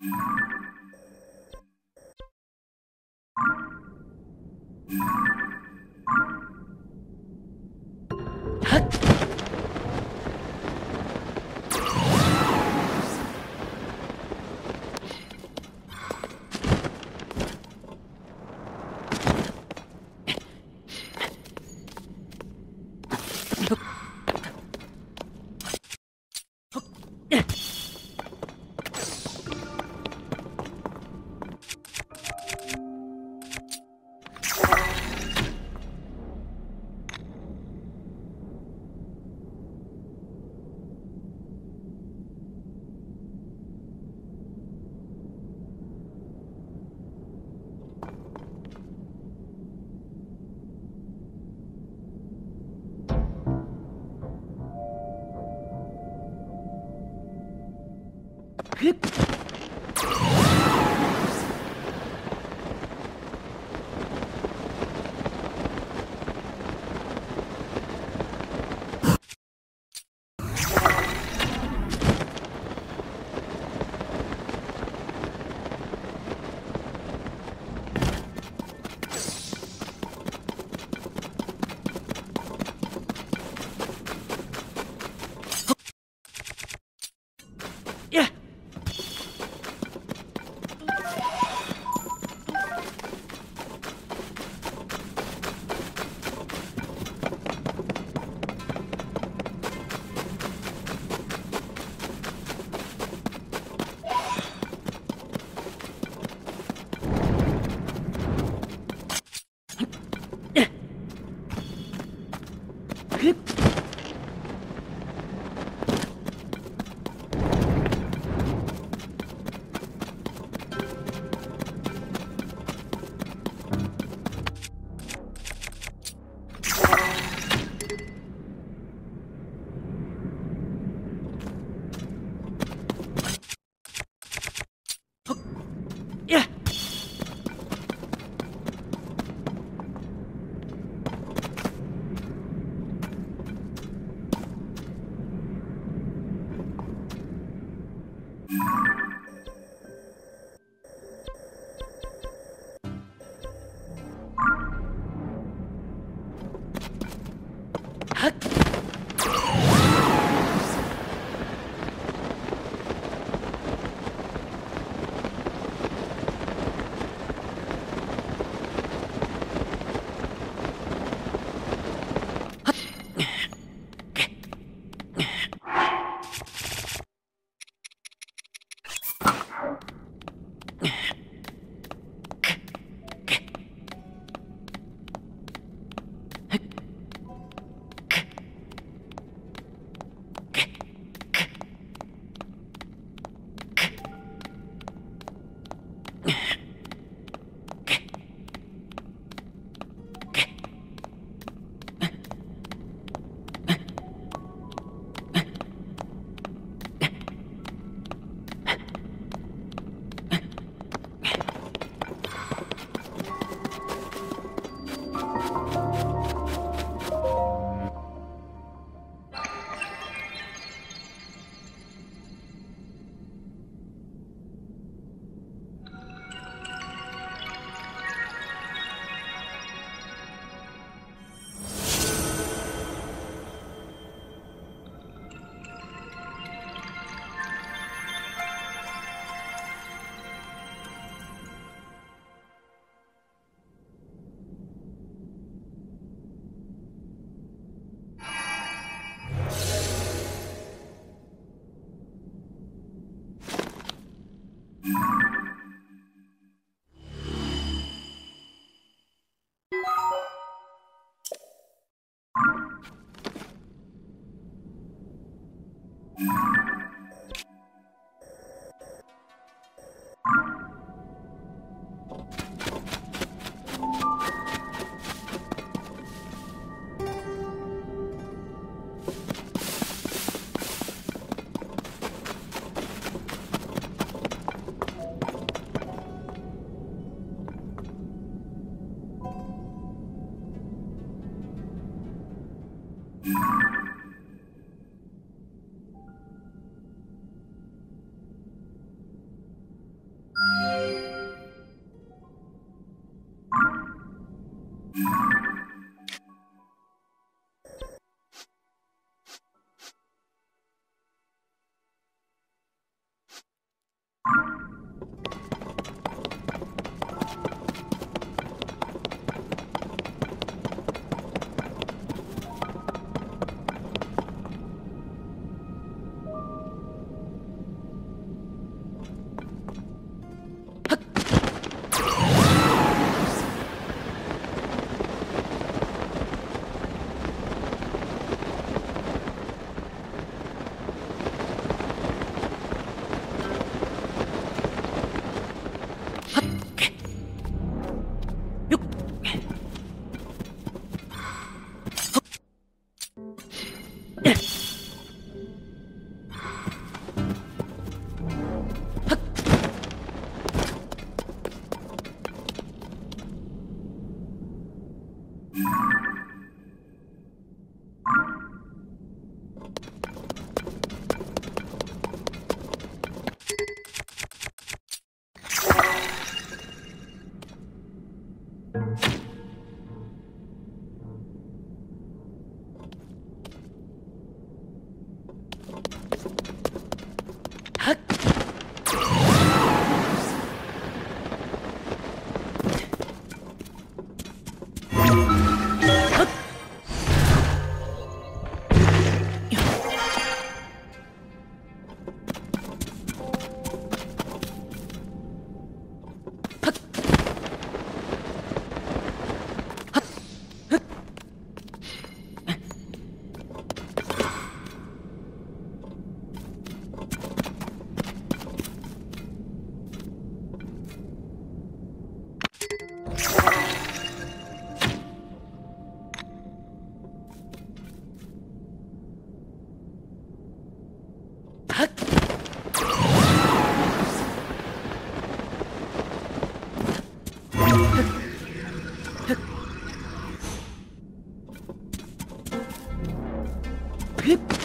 you you Pip.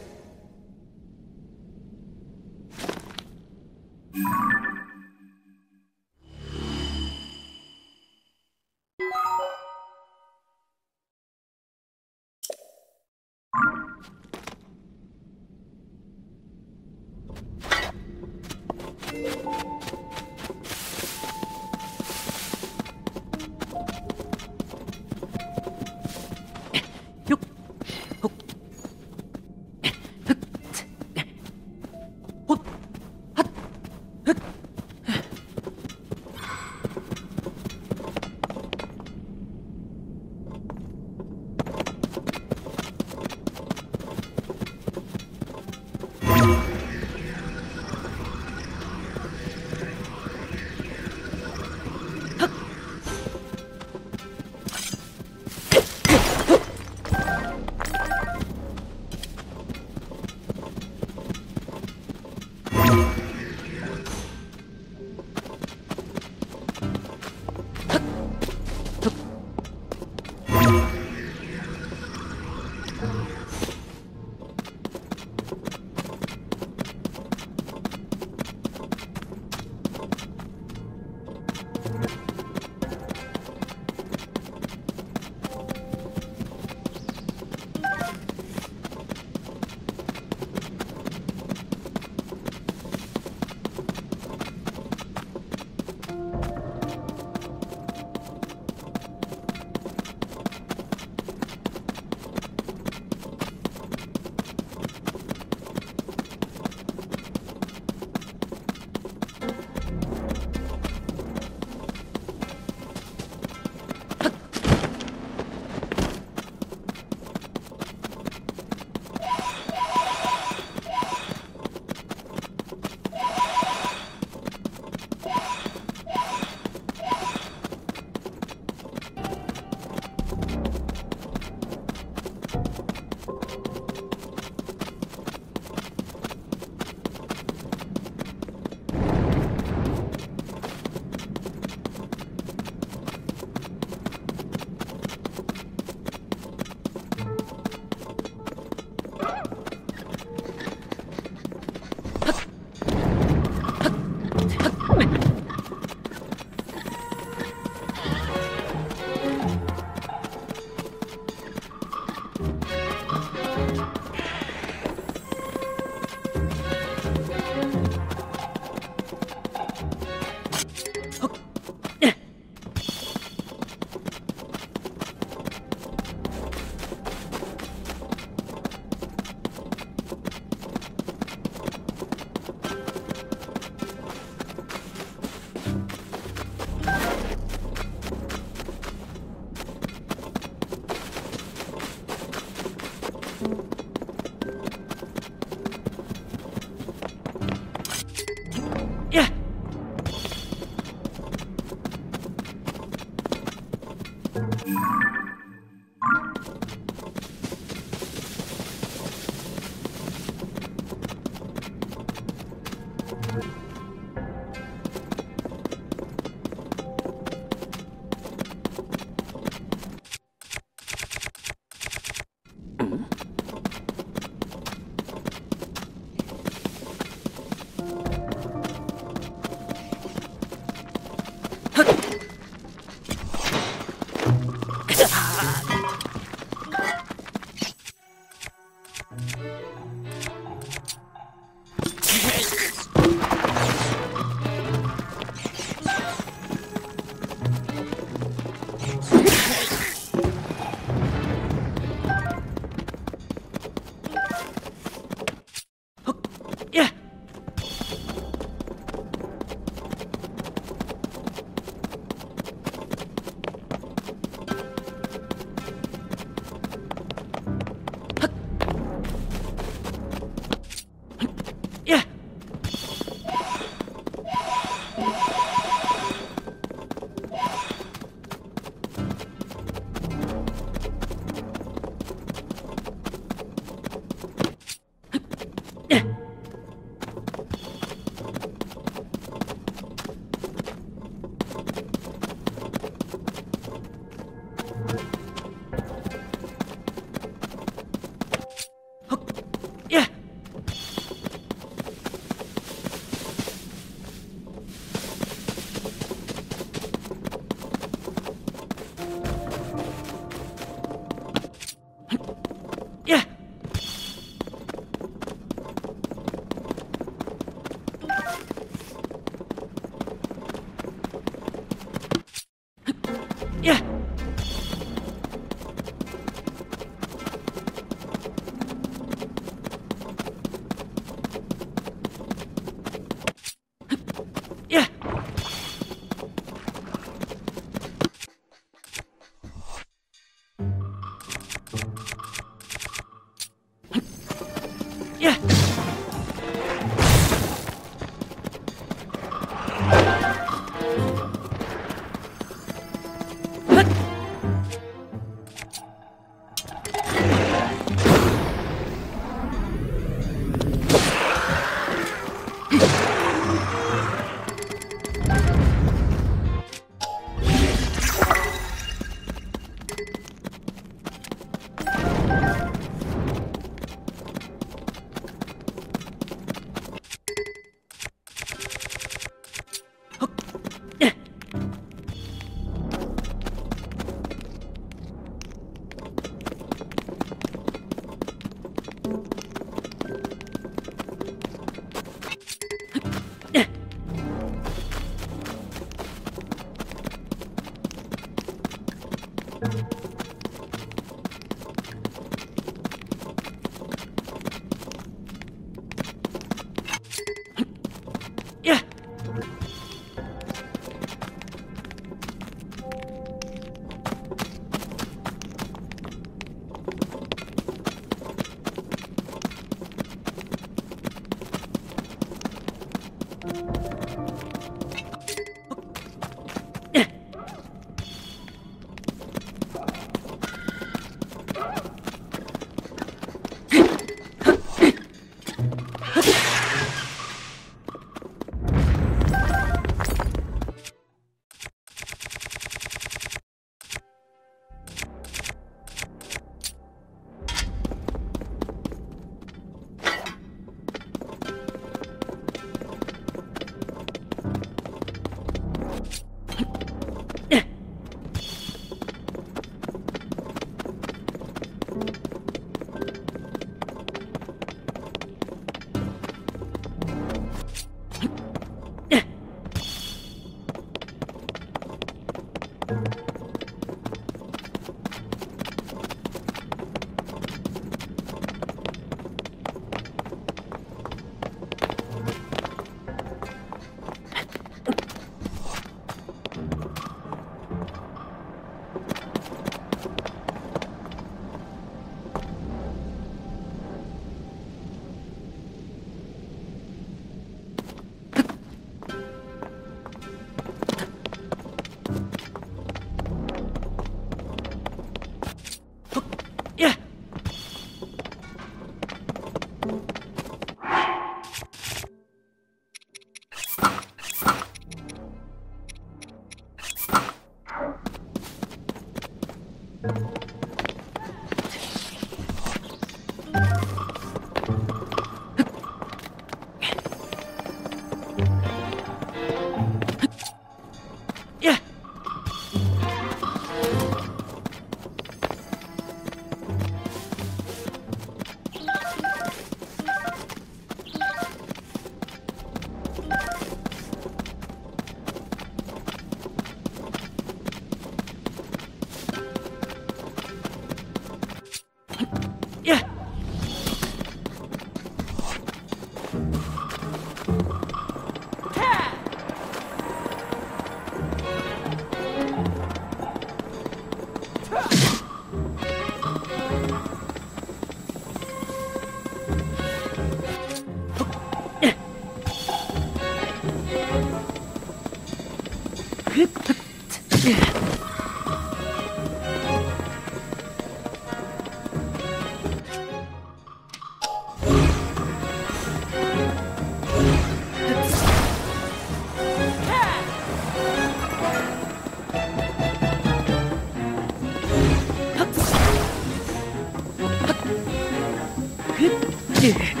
去。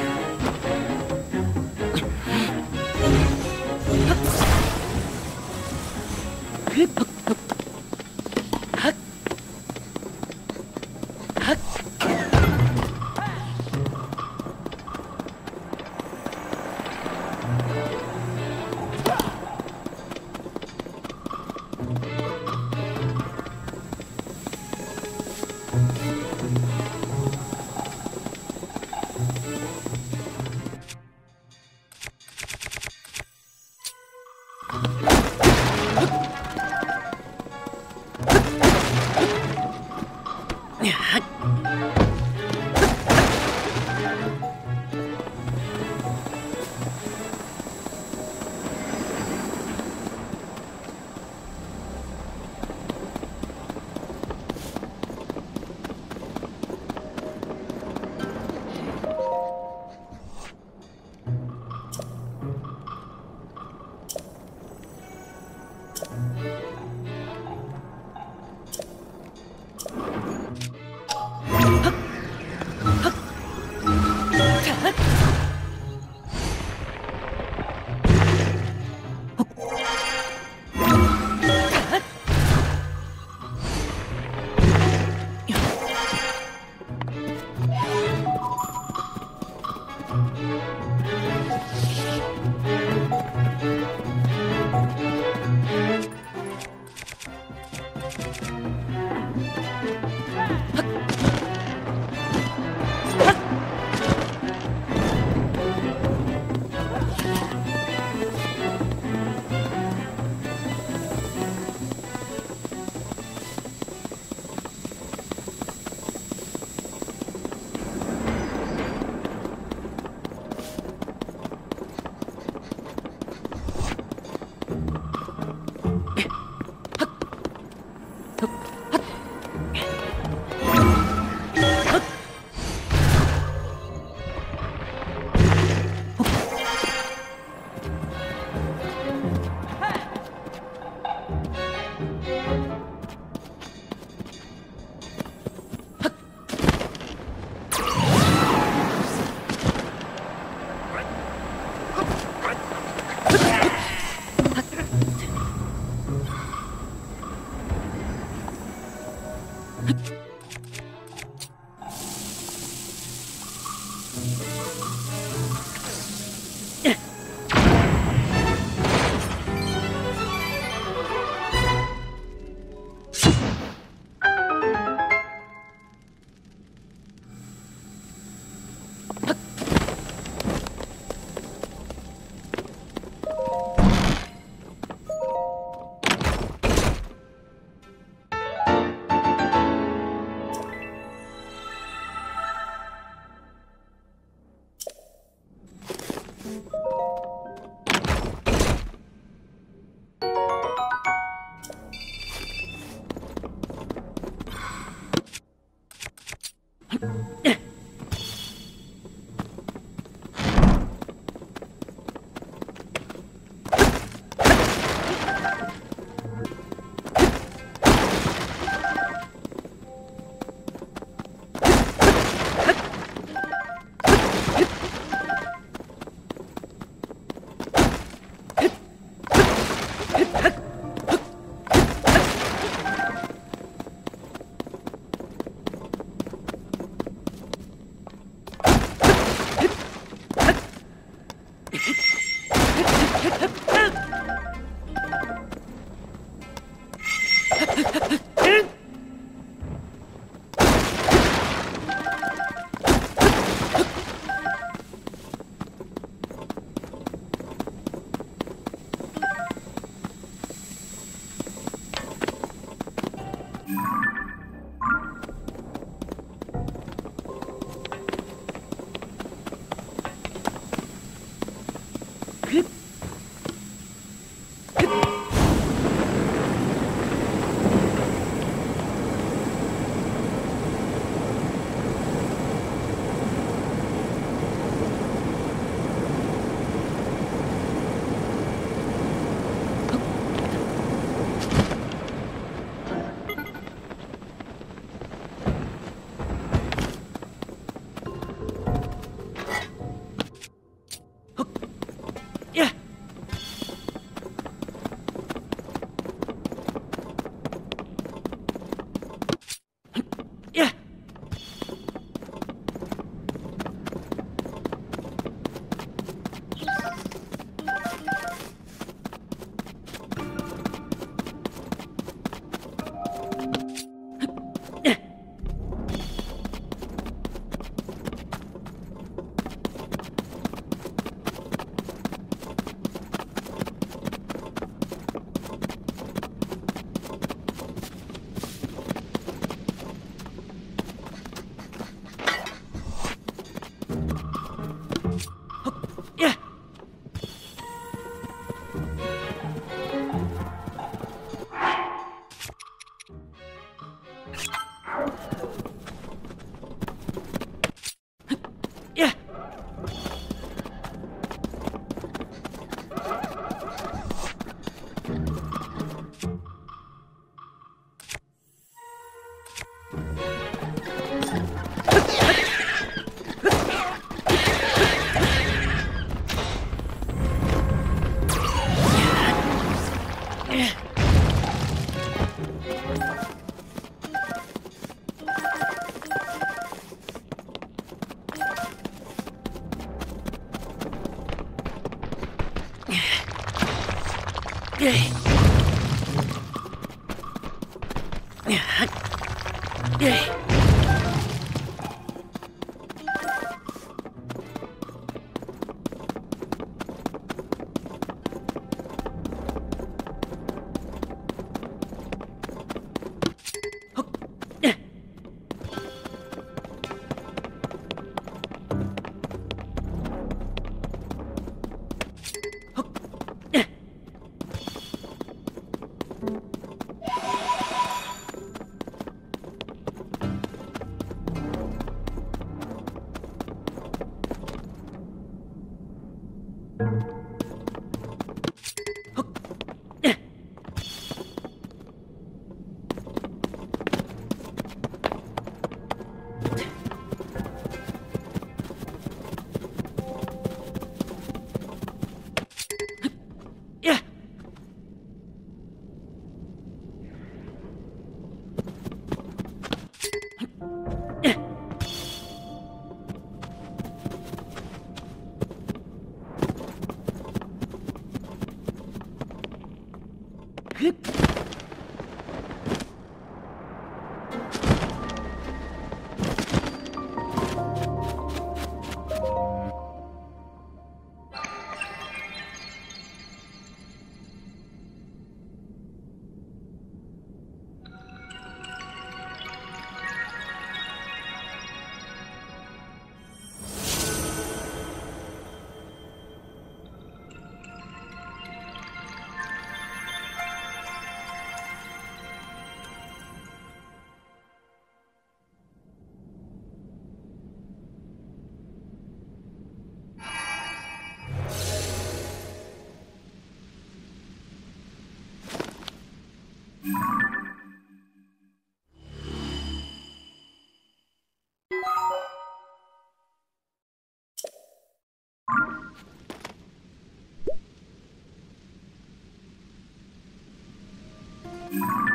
Yeah.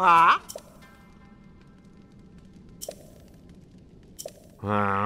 Ah. Ah.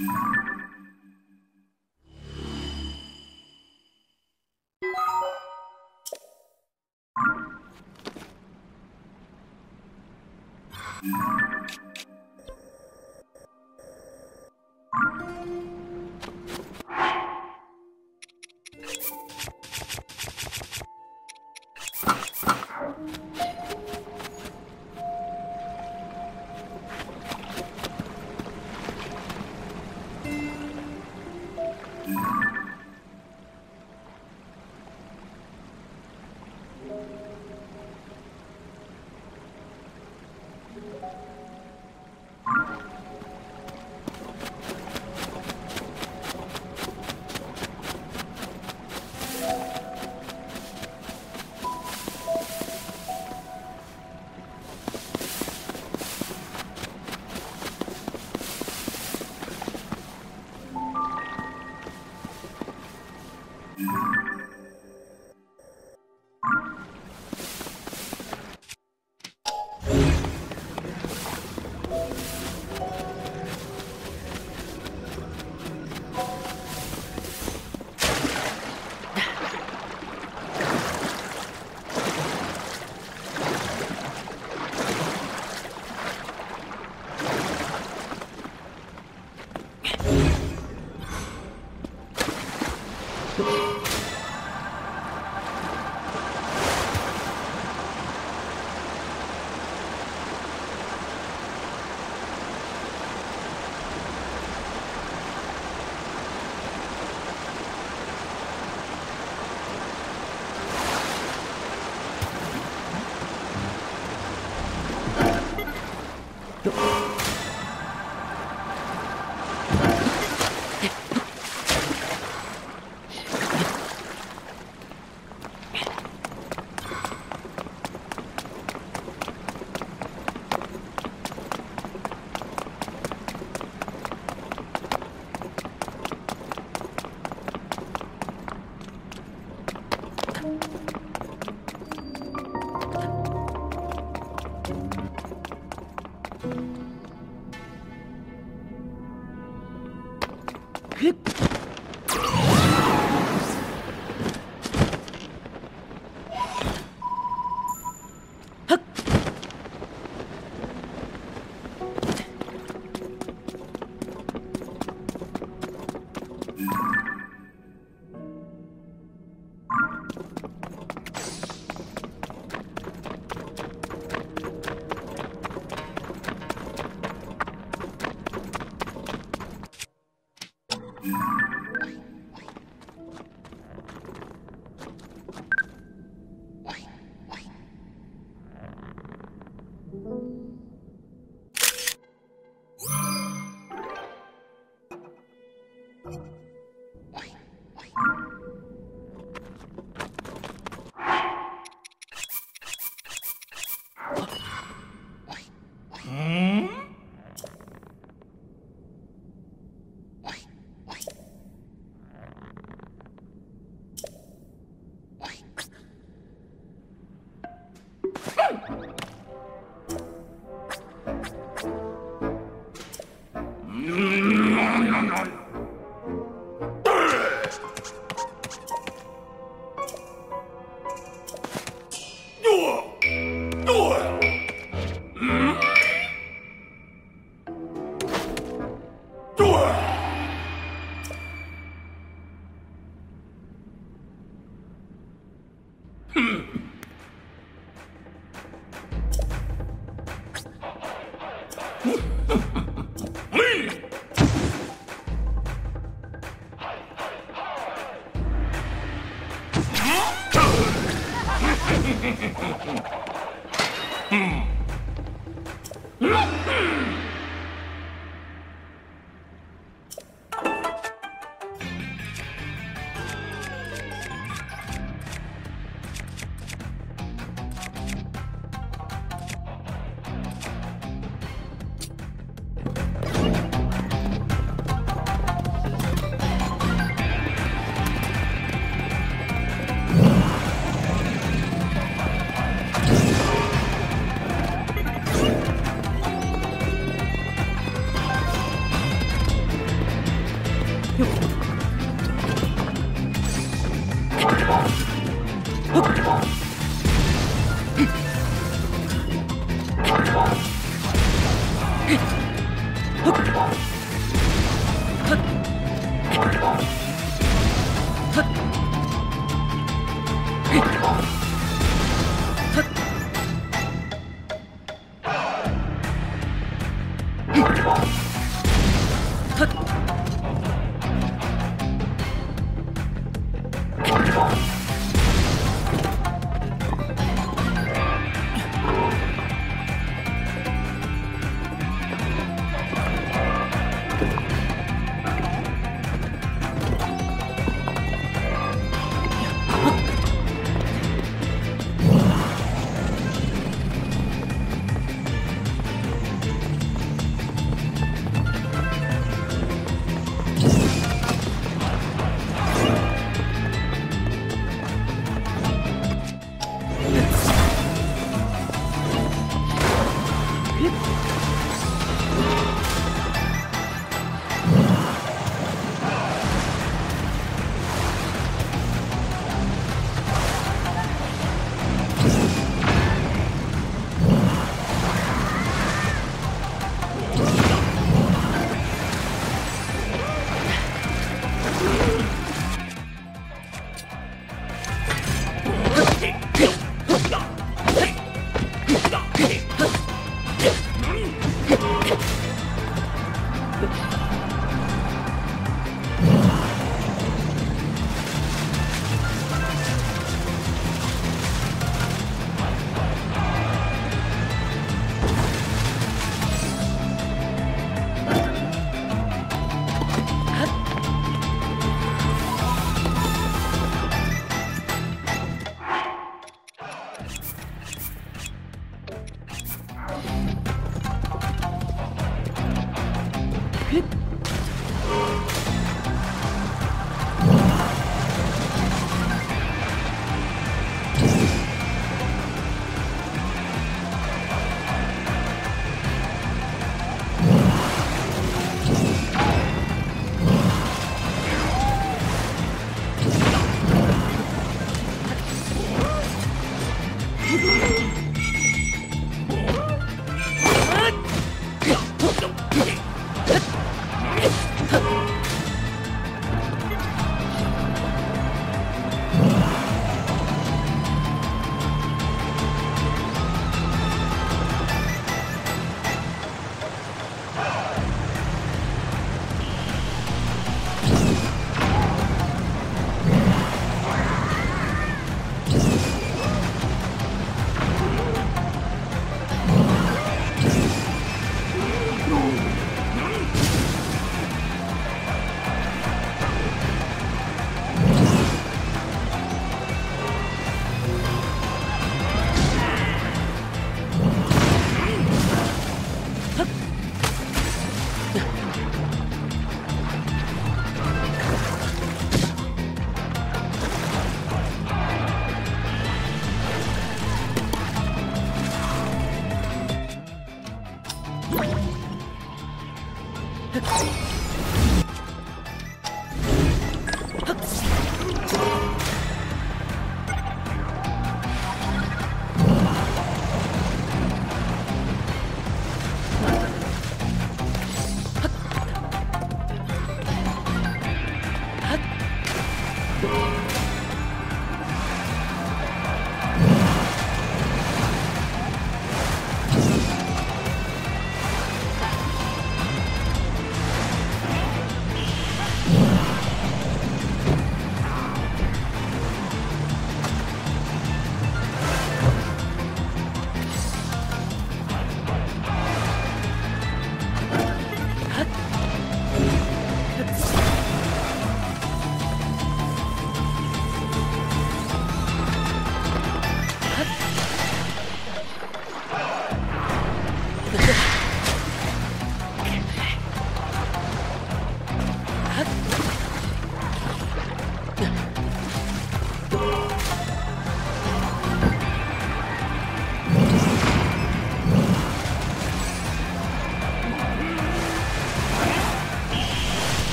you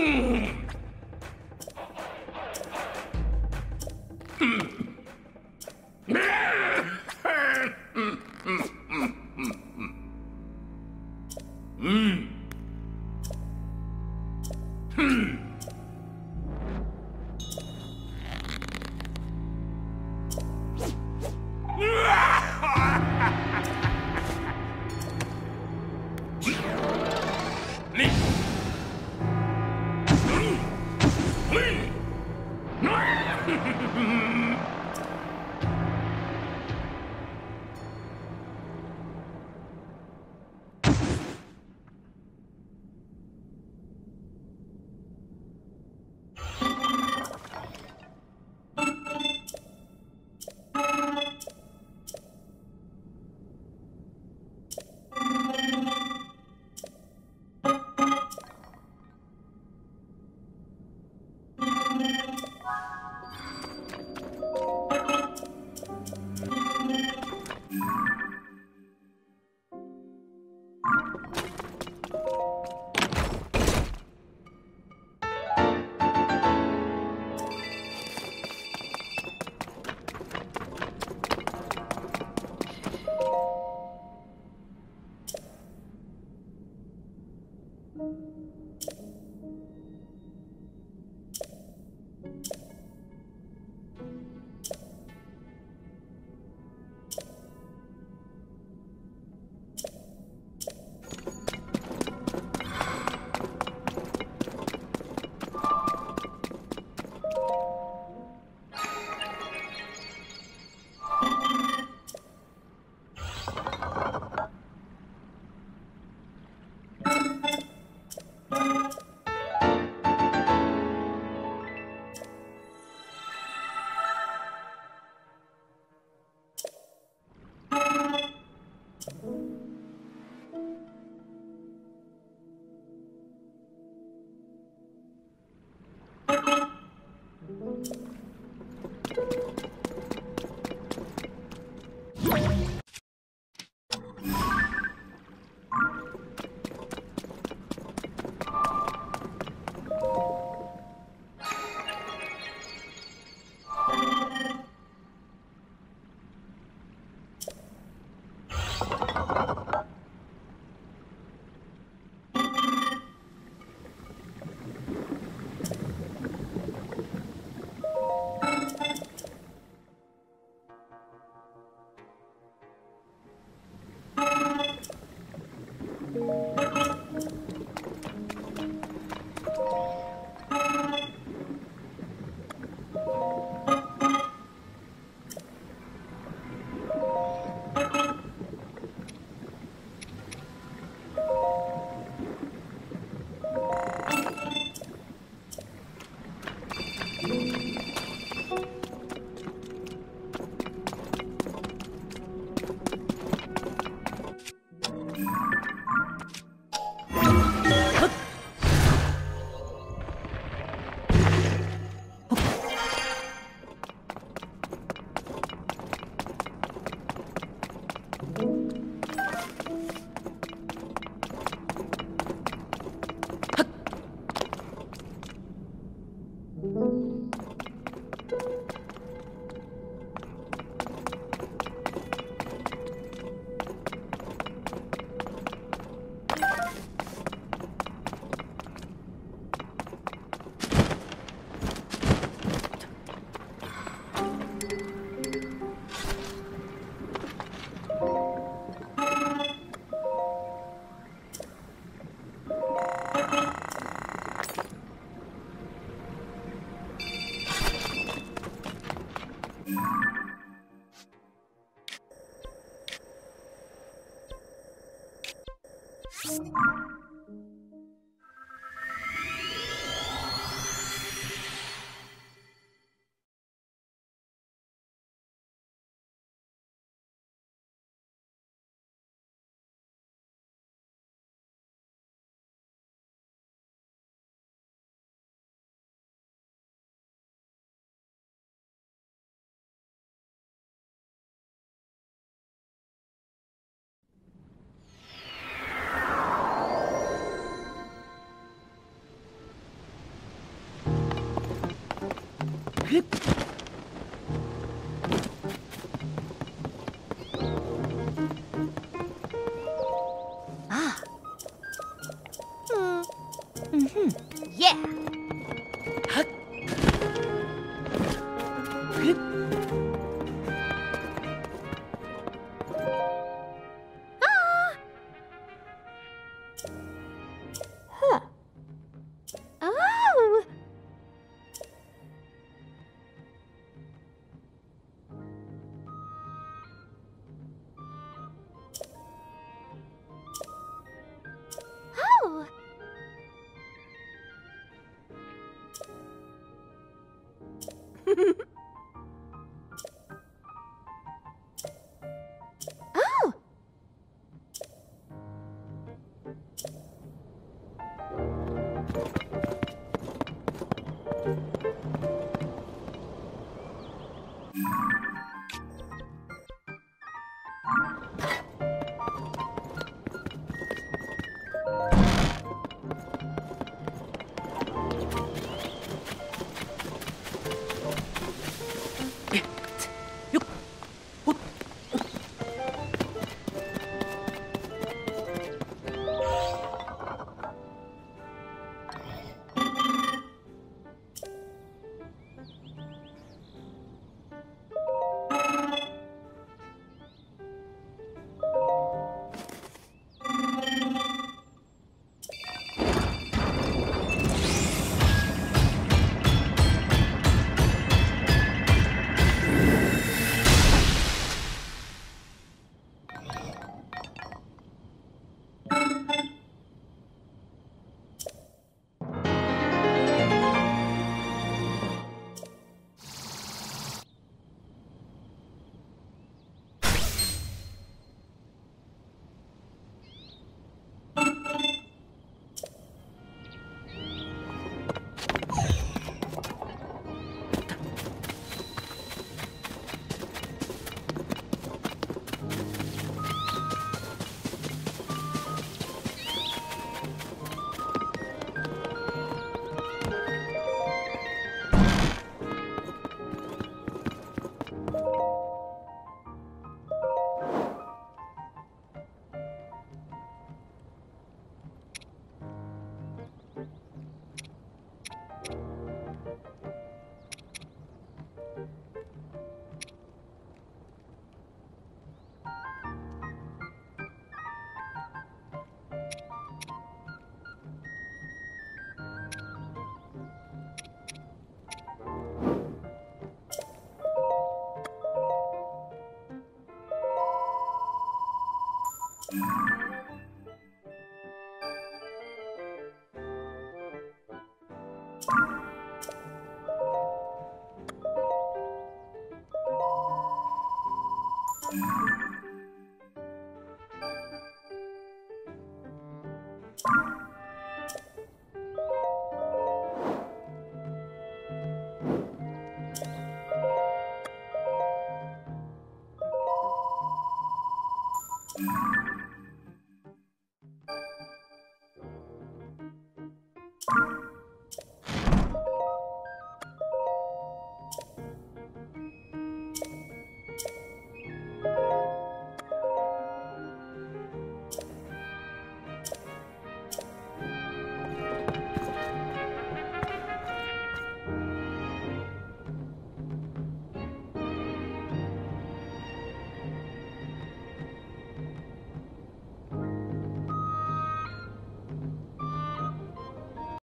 Hmm.